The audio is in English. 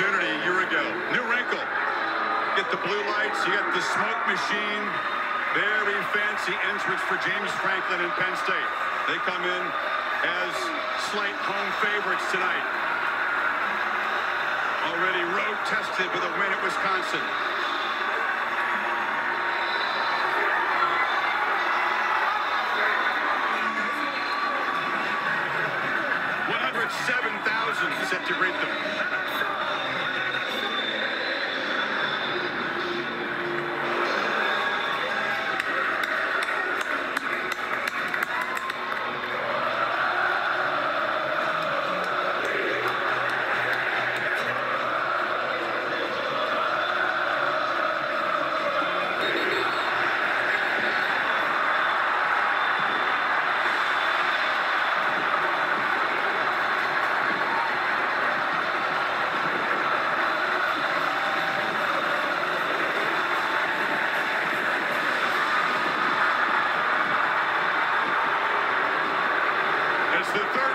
opportunity a year ago. New wrinkle. Get the blue lights, you get the smoke machine. Very fancy entrance for James Franklin and Penn State. They come in as slight home favorites tonight. Already road tested with a win at Wisconsin. Set to greet them. It's the third